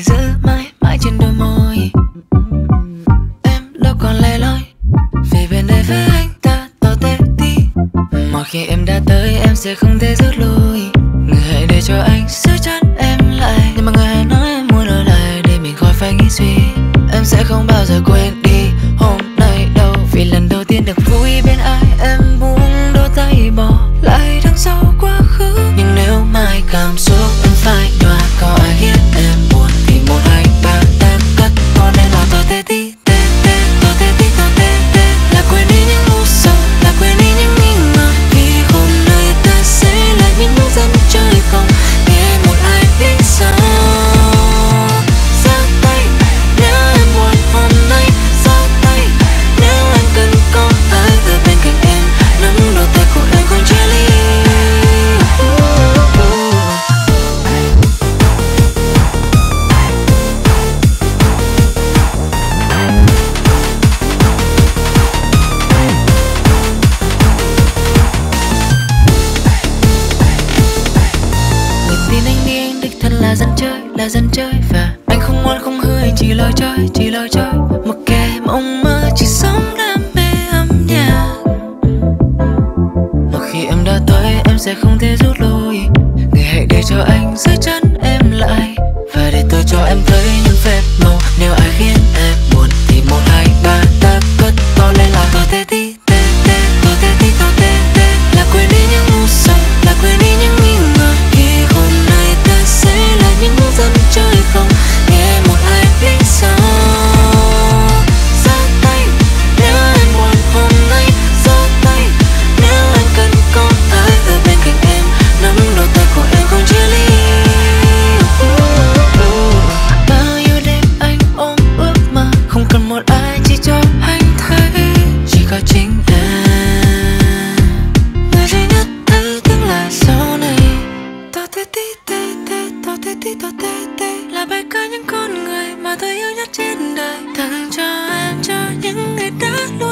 này giữ mãi mãi trên đôi môi. Em đâu còn lẻ loi. Về bên đây với anh ta tỏ tê đi. Mọi khi em đã tới, em sẽ không thể rút lui. Người hãy để cho anh giữ chân em lại. Nhưng mà người hãy nói em muốn ở lại, để mình khỏi phải nghĩ suy. Em sẽ không bao giờ quên. Là dân chơi và anh không ngoan không hư anh chỉ lo chơi, chỉ lo chơi. Một kẻ mộng mơ chỉ sống đam mê âm nhạc. Một khi em đã tới, em sẽ không thể rút lui. Người hãy để cho anh giữ chân em lại. Và để tôi cho em thấy chỉ cho anh thấy chỉ có chính em. Người duy nhất thấy tiếng là sau này. Ta tê tê tê tê ta tê tê tê tê. Là bài ca những con người mà tôi yêu nhất trên đời. Tặng cho em cho những người đã luôn.